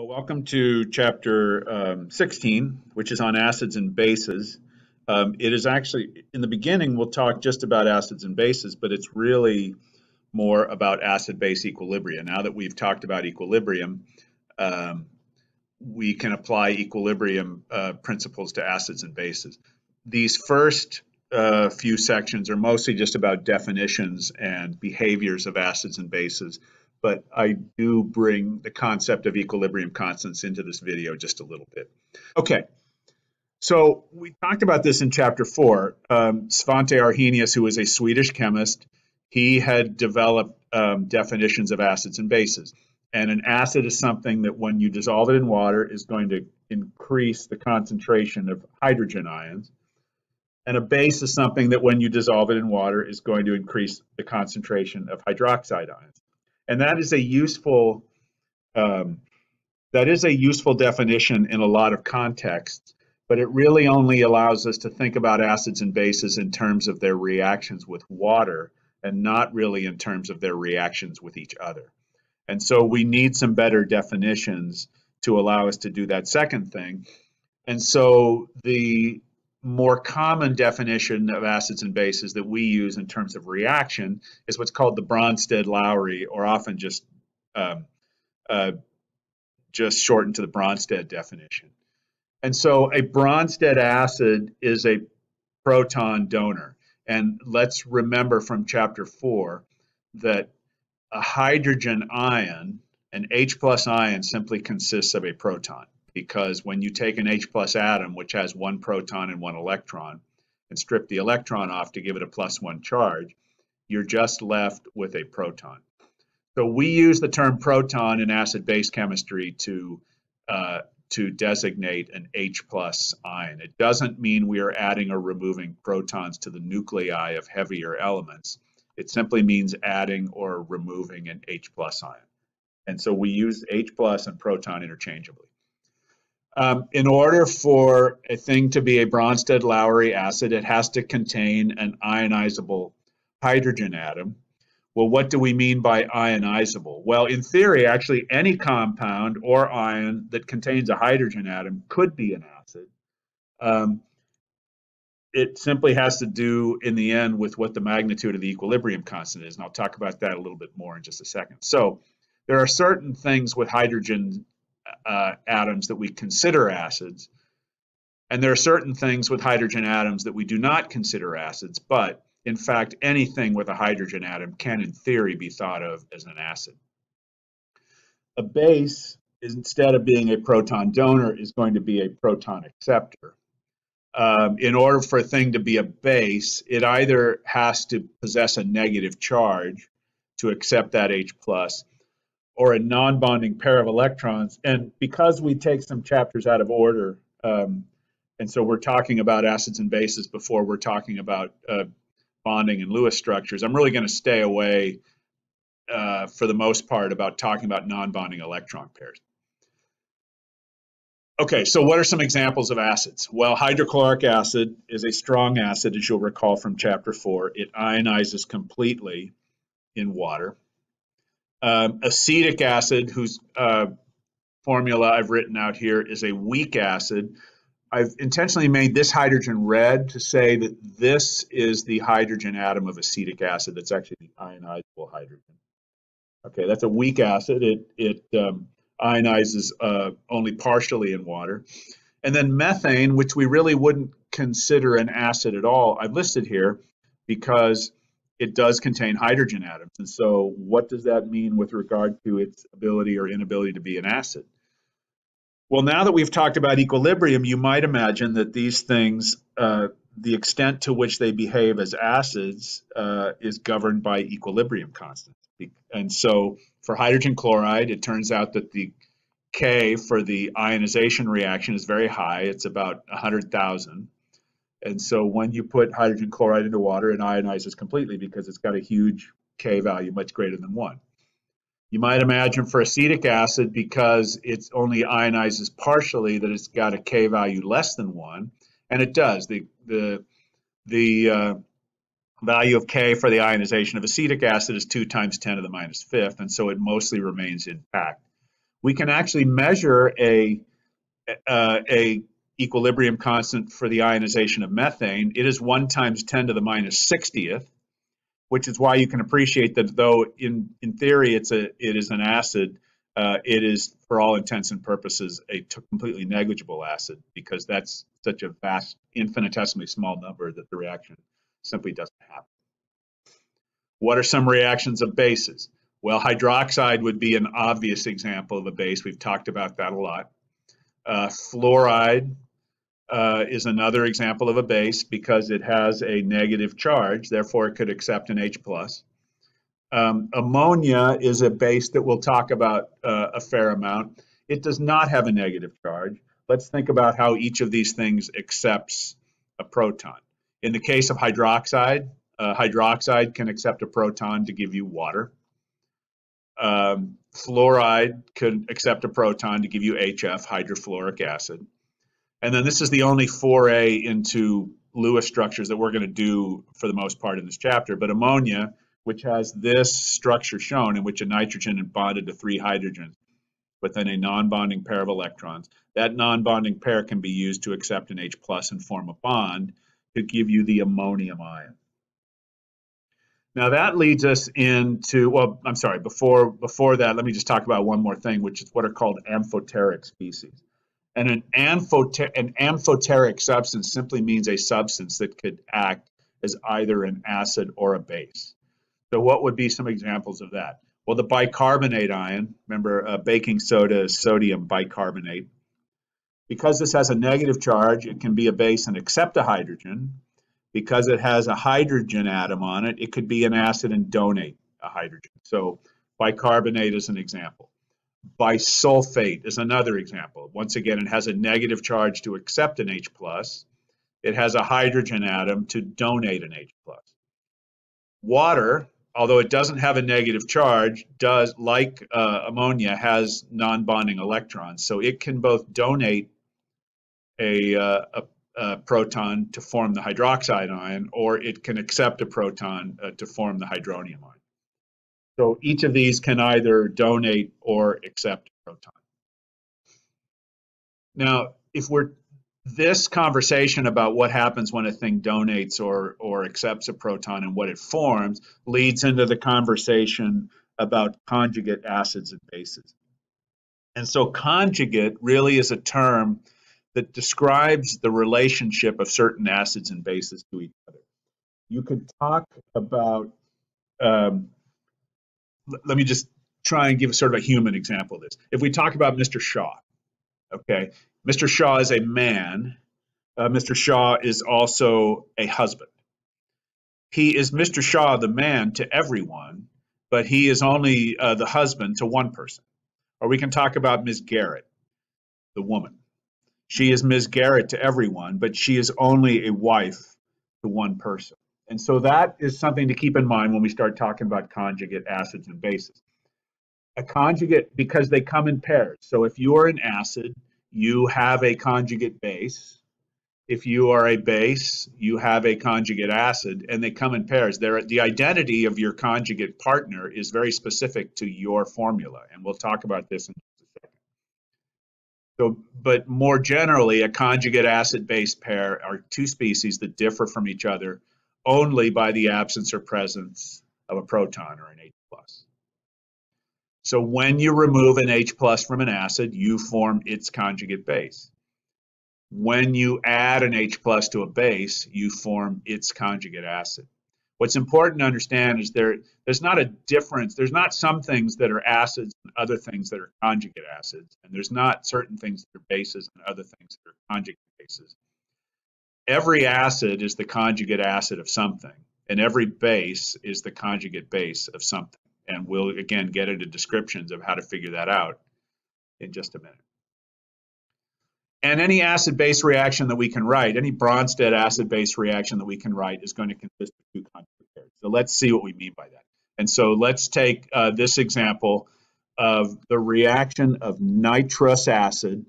Well, welcome to chapter um, 16, which is on acids and bases. Um, it is actually, in the beginning, we'll talk just about acids and bases, but it's really more about acid-base equilibria. Now that we've talked about equilibrium, um, we can apply equilibrium uh, principles to acids and bases. These first uh, few sections are mostly just about definitions and behaviors of acids and bases but I do bring the concept of equilibrium constants into this video just a little bit. Okay, so we talked about this in chapter four. Um, Svante Arrhenius, who was a Swedish chemist, he had developed um, definitions of acids and bases. And an acid is something that when you dissolve it in water is going to increase the concentration of hydrogen ions. And a base is something that when you dissolve it in water is going to increase the concentration of hydroxide ions and that is a useful um, that is a useful definition in a lot of contexts but it really only allows us to think about acids and bases in terms of their reactions with water and not really in terms of their reactions with each other. And so we need some better definitions to allow us to do that second thing. And so the more common definition of acids and bases that we use in terms of reaction is what's called the Bronsted-Lowry, or often just um, uh, just shortened to the Bronsted definition. And so a Bronsted acid is a proton donor. And let's remember from chapter four that a hydrogen ion, an H plus ion, simply consists of a proton because when you take an H plus atom, which has one proton and one electron, and strip the electron off to give it a plus one charge, you're just left with a proton. So we use the term proton in acid-base chemistry to uh, to designate an H plus ion. It doesn't mean we are adding or removing protons to the nuclei of heavier elements. It simply means adding or removing an H plus ion. And so we use H plus and proton interchangeably. Um, in order for a thing to be a Bronsted-Lowry acid, it has to contain an ionizable hydrogen atom. Well, what do we mean by ionizable? Well, in theory, actually, any compound or ion that contains a hydrogen atom could be an acid. Um, it simply has to do, in the end, with what the magnitude of the equilibrium constant is. And I'll talk about that a little bit more in just a second. So there are certain things with hydrogen uh, atoms that we consider acids. And there are certain things with hydrogen atoms that we do not consider acids, but in fact, anything with a hydrogen atom can, in theory, be thought of as an acid. A base, is, instead of being a proton donor, is going to be a proton acceptor. Um, in order for a thing to be a base, it either has to possess a negative charge to accept that H plus, or a non-bonding pair of electrons. And because we take some chapters out of order, um, and so we're talking about acids and bases before we're talking about uh, bonding and Lewis structures, I'm really going to stay away uh, for the most part about talking about non-bonding electron pairs. Okay, so what are some examples of acids? Well, hydrochloric acid is a strong acid, as you'll recall from chapter four. It ionizes completely in water. Um, acetic acid, whose uh, formula I've written out here, is a weak acid. I've intentionally made this hydrogen red to say that this is the hydrogen atom of acetic acid that's actually the ionizable hydrogen. Okay, that's a weak acid. It, it um, ionizes uh, only partially in water. And then methane, which we really wouldn't consider an acid at all, I've listed here because it does contain hydrogen atoms. And so what does that mean with regard to its ability or inability to be an acid? Well, now that we've talked about equilibrium, you might imagine that these things, uh, the extent to which they behave as acids uh, is governed by equilibrium constants. And so for hydrogen chloride, it turns out that the K for the ionization reaction is very high. It's about 100,000. And so when you put hydrogen chloride into water, it ionizes completely because it's got a huge K value, much greater than one. You might imagine for acetic acid, because it only ionizes partially, that it's got a K value less than one, and it does. The, the, the uh, value of K for the ionization of acetic acid is 2 times 10 to the minus fifth, and so it mostly remains intact. we can actually measure a, a equilibrium constant for the ionization of methane. It is 1 times 10 to the minus 60th, which is why you can appreciate that though in, in theory it's a, it is an acid, uh, it is for all intents and purposes a completely negligible acid because that's such a vast, infinitesimally small number that the reaction simply doesn't happen. What are some reactions of bases? Well, hydroxide would be an obvious example of a base. We've talked about that a lot. Uh, fluoride uh, is another example of a base because it has a negative charge, therefore it could accept an H+. plus. Um, ammonia is a base that we'll talk about uh, a fair amount. It does not have a negative charge. Let's think about how each of these things accepts a proton. In the case of hydroxide, uh, hydroxide can accept a proton to give you water. Um, fluoride could accept a proton to give you HF, hydrofluoric acid. And then this is the only foray into Lewis structures that we're going to do for the most part in this chapter. But ammonia, which has this structure shown in which a nitrogen is bonded to three hydrogens within a non-bonding pair of electrons, that non-bonding pair can be used to accept an H plus and form a bond to give you the ammonium ion. Now that leads us into, well, I'm sorry, before, before that, let me just talk about one more thing, which is what are called amphoteric species. And an, an amphoteric substance simply means a substance that could act as either an acid or a base. So what would be some examples of that? Well, the bicarbonate ion, remember uh, baking soda is sodium bicarbonate. Because this has a negative charge, it can be a base and accept a hydrogen. Because it has a hydrogen atom on it, it could be an acid and donate a hydrogen. So bicarbonate is an example. Bisulfate is another example. Once again, it has a negative charge to accept an H+. plus. It has a hydrogen atom to donate an H+. plus. Water, although it doesn't have a negative charge, does, like uh, ammonia, has non-bonding electrons. So it can both donate a, uh, a, a, proton to form the hydroxide ion, or it can accept a proton uh, to form the hydronium ion. So each of these can either donate or accept a proton. Now, if we're this conversation about what happens when a thing donates or or accepts a proton and what it forms leads into the conversation about conjugate acids and bases. And so conjugate really is a term that describes the relationship of certain acids and bases to each other. You could talk about um, let me just try and give a sort of a human example of this. If we talk about Mr. Shaw, okay, Mr. Shaw is a man. Uh, Mr. Shaw is also a husband. He is Mr. Shaw, the man, to everyone, but he is only uh, the husband to one person. Or we can talk about Ms. Garrett, the woman. She is Ms. Garrett to everyone, but she is only a wife to one person. And so that is something to keep in mind when we start talking about conjugate acids and bases. A conjugate, because they come in pairs. So if you are an acid, you have a conjugate base. If you are a base, you have a conjugate acid, and they come in pairs. They're, the identity of your conjugate partner is very specific to your formula, and we'll talk about this in just a second. So, but more generally, a conjugate acid-base pair are two species that differ from each other only by the absence or presence of a proton or an H+. plus. So when you remove an H plus from an acid, you form its conjugate base. When you add an H plus to a base, you form its conjugate acid. What's important to understand is there, there's not a difference. There's not some things that are acids and other things that are conjugate acids. And there's not certain things that are bases and other things that are conjugate bases every acid is the conjugate acid of something, and every base is the conjugate base of something. And we'll again get into descriptions of how to figure that out in just a minute. And any acid-base reaction that we can write, any Bronsted acid-base reaction that we can write is going to consist of two conjugate pairs. So let's see what we mean by that. And so let's take uh, this example of the reaction of nitrous acid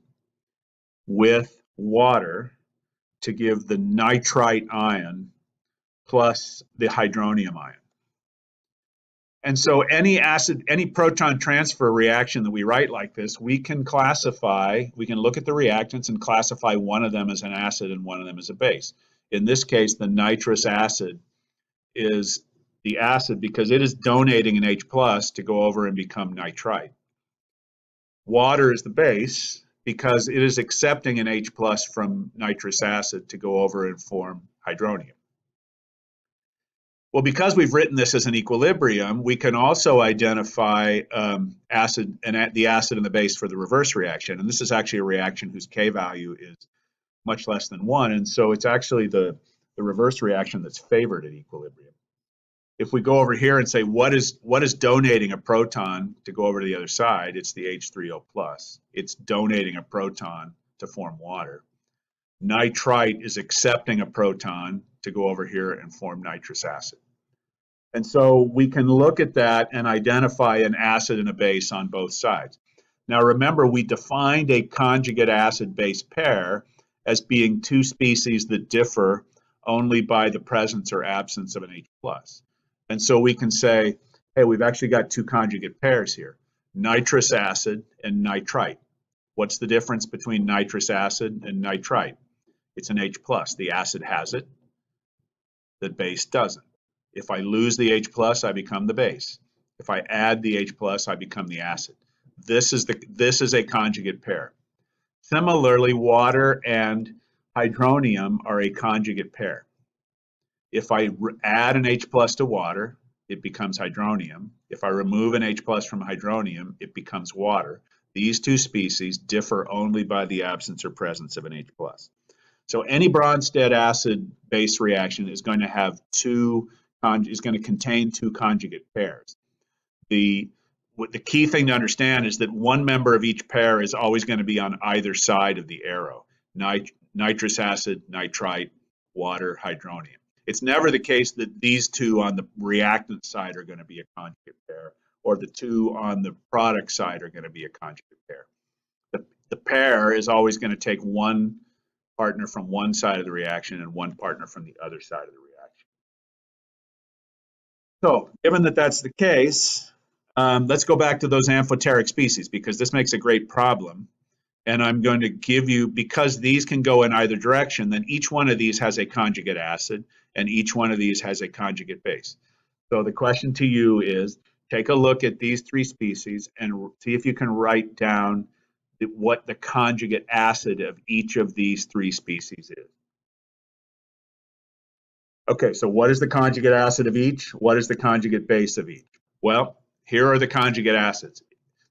with water to give the nitrite ion plus the hydronium ion. And so any acid, any proton transfer reaction that we write like this, we can classify, we can look at the reactants and classify one of them as an acid and one of them as a base. In this case, the nitrous acid is the acid because it is donating an H plus to go over and become nitrite. Water is the base because it is accepting an H plus from nitrous acid to go over and form hydronium. Well, because we've written this as an equilibrium, we can also identify um, acid and the acid and the base for the reverse reaction. And this is actually a reaction whose K value is much less than one. And so it's actually the, the reverse reaction that's favored at equilibrium. If we go over here and say, what is, what is donating a proton to go over to the other side? It's the H3O plus. It's donating a proton to form water. Nitrite is accepting a proton to go over here and form nitrous acid. And so we can look at that and identify an acid and a base on both sides. Now remember, we defined a conjugate acid-base pair as being two species that differ only by the presence or absence of an H+. plus. And so we can say, hey, we've actually got two conjugate pairs here, nitrous acid and nitrite. What's the difference between nitrous acid and nitrite? It's an H+. plus. The acid has it, the base doesn't. If I lose the H plus, I become the base. If I add the H plus, I become the acid. This is the this is a conjugate pair. Similarly, water and hydronium are a conjugate pair. If I add an H plus to water, it becomes hydronium. If I remove an H plus from hydronium, it becomes water. These two species differ only by the absence or presence of an H plus. So any Bronsted acid base reaction is going to have two is going to contain two conjugate pairs. The the key thing to understand is that one member of each pair is always going to be on either side of the arrow. Nit nitrous acid, nitrite, water, hydronium. It's never the case that these two on the reactant side are going to be a conjugate pair or the two on the product side are going to be a conjugate pair. The, the pair is always going to take one partner from one side of the reaction and one partner from the other side of the reaction. So given that that's the case, um, let's go back to those amphoteric species because this makes a great problem. And I'm going to give you, because these can go in either direction, then each one of these has a conjugate acid and each one of these has a conjugate base. So the question to you is, take a look at these three species and see if you can write down what the conjugate acid of each of these three species is. Okay, so what is the conjugate acid of each? What is the conjugate base of each? Well, here are the conjugate acids.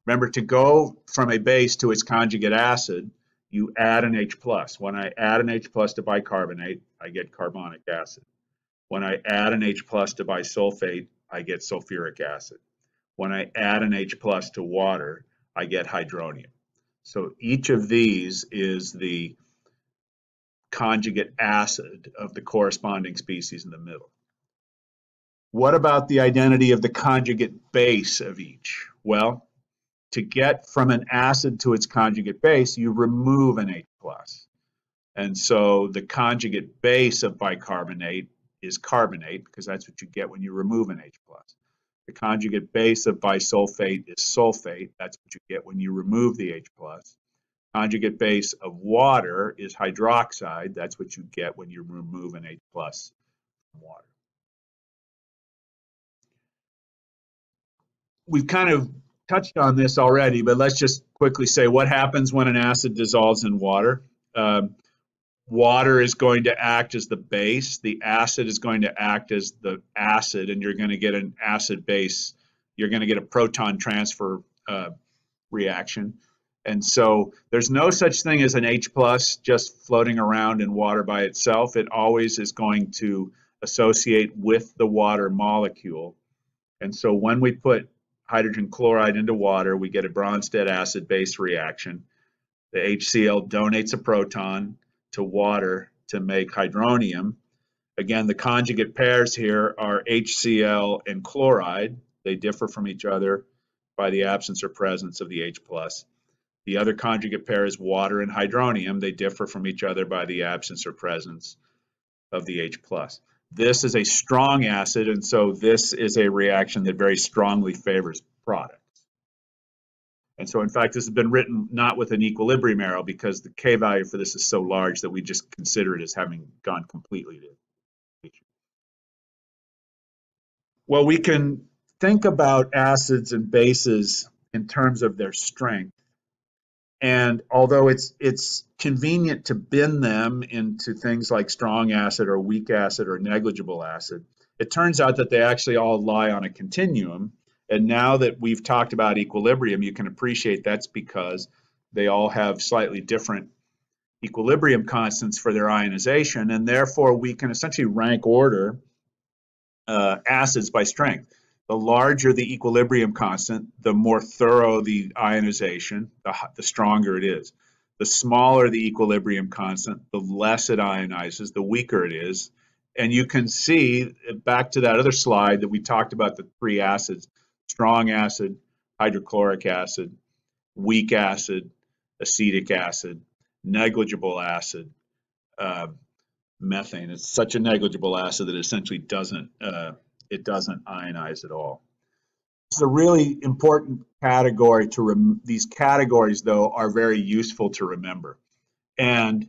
Remember, to go from a base to its conjugate acid, you add an H+. plus. When I add an H plus to bicarbonate, I get carbonic acid. When I add an H plus to bisulfate, I get sulfuric acid. When I add an H plus to water, I get hydronium. So each of these is the conjugate acid of the corresponding species in the middle. What about the identity of the conjugate base of each? Well, to get from an acid to its conjugate base, you remove an H+. plus, And so the conjugate base of bicarbonate is carbonate because that's what you get when you remove an H+. plus. The conjugate base of bisulfate is sulfate. That's what you get when you remove the H+. plus. Conjugate base of water is hydroxide. That's what you get when you remove an H plus from water. We've kind of touched on this already, but let's just quickly say what happens when an acid dissolves in water. Um, water is going to act as the base, the acid is going to act as the acid, and you're going to get an acid base, you're going to get a proton transfer uh, reaction. And so there's no such thing as an H plus just floating around in water by itself. It always is going to associate with the water molecule. And so when we put hydrogen chloride into water, we get a Bronsted acid base reaction. The HCl donates a proton to water to make hydronium. Again, the conjugate pairs here are HCl and chloride. They differ from each other by the absence or presence of the H+. The other conjugate pair is water and hydronium. They differ from each other by the absence or presence of the H+. This is a strong acid, and so this is a reaction that very strongly favors products. And so, in fact, this has been written not with an equilibrium arrow because the K value for this is so large that we just consider it as having gone completely to Well, we can think about acids and bases in terms of their strength. And although it's it's convenient to bin them into things like strong acid or weak acid or negligible acid, it turns out that they actually all lie on a continuum. And now that we've talked about equilibrium, you can appreciate that's because they all have slightly different equilibrium constants for their ionization, and therefore we can essentially rank order uh, acids by strength. The larger the equilibrium constant, the more thorough the ionization, the, the stronger it is. The smaller the equilibrium constant, the less it ionizes, the weaker it is. And you can see back to that other slide that we talked about the three acids, strong acid, hydrochloric acid, weak acid, acetic acid, negligible acid, uh, methane. It's such a negligible acid that it essentially doesn't uh, it doesn't ionize at all. It's a really important category to rem these categories though are very useful to remember. And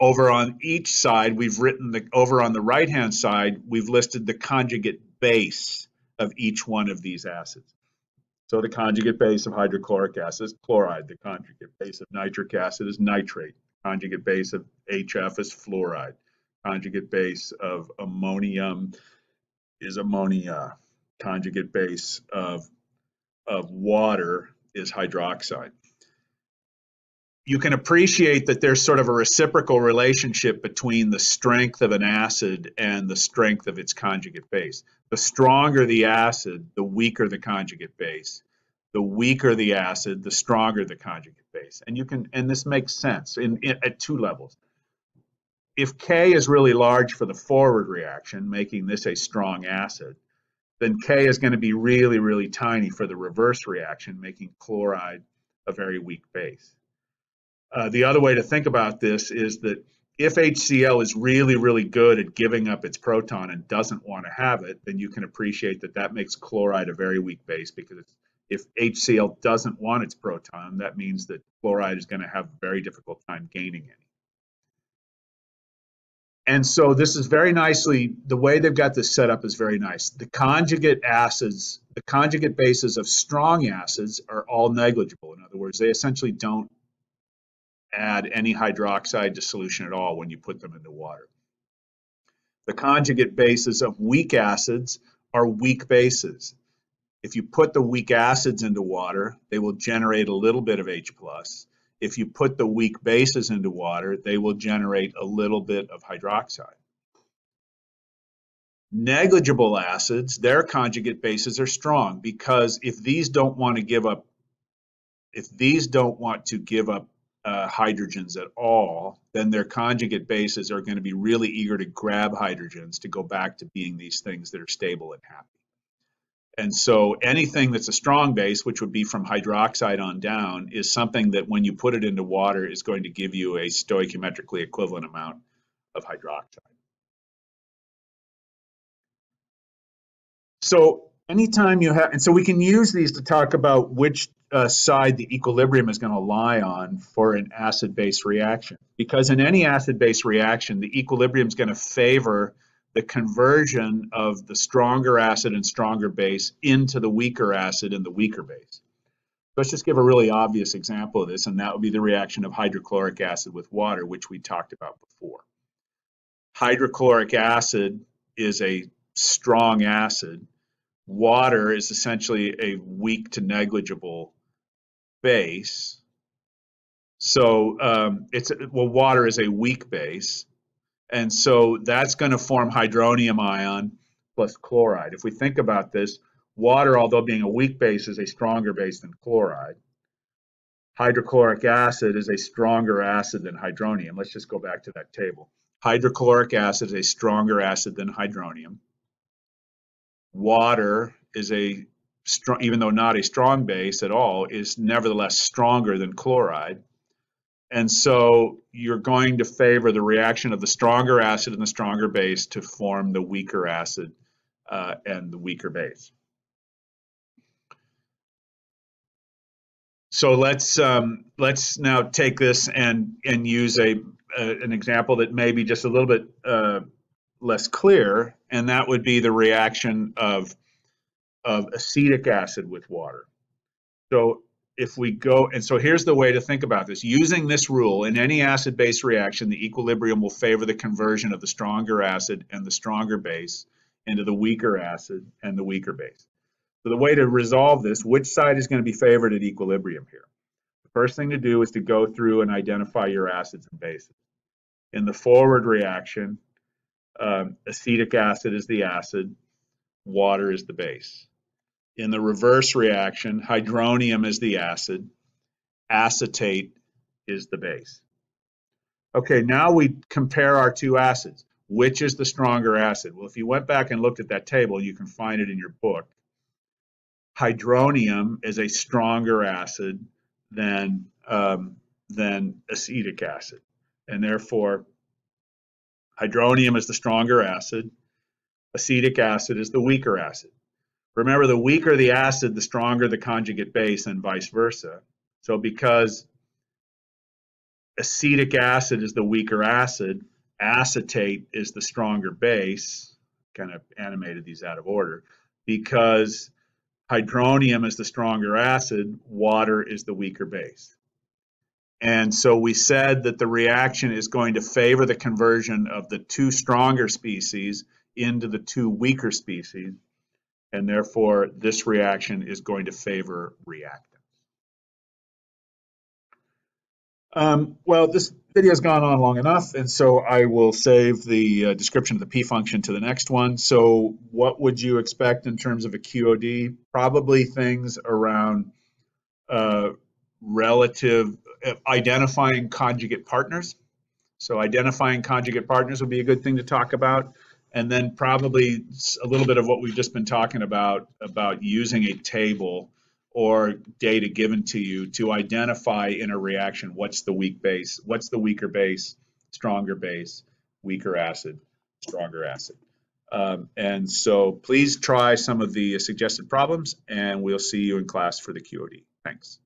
over on each side, we've written the over on the right hand side, we've listed the conjugate base of each one of these acids. So the conjugate base of hydrochloric acid is chloride. The conjugate base of nitric acid is nitrate. Conjugate base of HF is fluoride. Conjugate base of ammonium is ammonia. Conjugate base of, of water is hydroxide. You can appreciate that there's sort of a reciprocal relationship between the strength of an acid and the strength of its conjugate base. The stronger the acid, the weaker the conjugate base. The weaker the acid, the stronger the conjugate base. And you can, and this makes sense in, in at two levels if K is really large for the forward reaction, making this a strong acid, then K is going to be really, really tiny for the reverse reaction, making chloride a very weak base. Uh, the other way to think about this is that if HCl is really, really good at giving up its proton and doesn't want to have it, then you can appreciate that that makes chloride a very weak base because if HCl doesn't want its proton, that means that chloride is going to have a very difficult time gaining any. And so this is very nicely, the way they've got this set up is very nice. The conjugate acids, the conjugate bases of strong acids are all negligible. In other words, they essentially don't add any hydroxide to solution at all when you put them into water. The conjugate bases of weak acids are weak bases. If you put the weak acids into water, they will generate a little bit of H plus if you put the weak bases into water, they will generate a little bit of hydroxide. Negligible acids, their conjugate bases are strong because if these don't want to give up, if these don't want to give up uh, hydrogens at all, then their conjugate bases are going to be really eager to grab hydrogens to go back to being these things that are stable and happy. And so anything that's a strong base, which would be from hydroxide on down, is something that when you put it into water is going to give you a stoichiometrically equivalent amount of hydroxide. So anytime you have, and so we can use these to talk about which uh, side the equilibrium is going to lie on for an acid-base reaction. Because in any acid-base reaction, the equilibrium is going to favor the conversion of the stronger acid and stronger base into the weaker acid and the weaker base. Let's just give a really obvious example of this, and that would be the reaction of hydrochloric acid with water, which we talked about before. Hydrochloric acid is a strong acid. Water is essentially a weak to negligible base. So um, it's well, water is a weak base. And so that's going to form hydronium ion plus chloride. If we think about this, water, although being a weak base, is a stronger base than chloride. Hydrochloric acid is a stronger acid than hydronium. Let's just go back to that table. Hydrochloric acid is a stronger acid than hydronium. Water is a strong, even though not a strong base at all, is nevertheless stronger than chloride. And so you're going to favor the reaction of the stronger acid and the stronger base to form the weaker acid uh, and the weaker base. So let's um, let's now take this and and use a, an example that may be just a little bit uh, less clear, and that would be the reaction of of acetic acid with water. So if we go, and so here's the way to think about this. Using this rule, in any acid-base reaction, the equilibrium will favor the conversion of the stronger acid and the stronger base into the weaker acid and the weaker base. So the way to resolve this, which side is going to be favored at equilibrium here? The first thing to do is to go through and identify your acids and bases. In the forward reaction, um, acetic acid is the acid, water is the base. In the reverse reaction, hydronium is the acid, acetate is the base. Okay, now we compare our two acids. Which is the stronger acid? Well, if you went back and looked at that table, you can find it in your book. Hydronium is a stronger acid than, um, than acetic acid. And therefore, hydronium is the stronger acid. Acetic acid is the weaker acid. Remember, the weaker the acid, the stronger the conjugate base, and vice versa. So because acetic acid is the weaker acid, acetate is the stronger base, kind of animated these out of order, because hydronium is the stronger acid, water is the weaker base. And so we said that the reaction is going to favor the conversion of the two stronger species into the two weaker species and therefore this reaction is going to favor reactants. Um, well, this video has gone on long enough, and so I will save the uh, description of the P function to the next one. So what would you expect in terms of a QOD? Probably things around uh, relative, uh, identifying conjugate partners. So identifying conjugate partners would be a good thing to talk about and then probably a little bit of what we've just been talking about about using a table or data given to you to identify in a reaction what's the weak base, what's the weaker base, stronger base, weaker acid, stronger acid. Um, and so please try some of the suggested problems and we'll see you in class for the QOD. Thanks.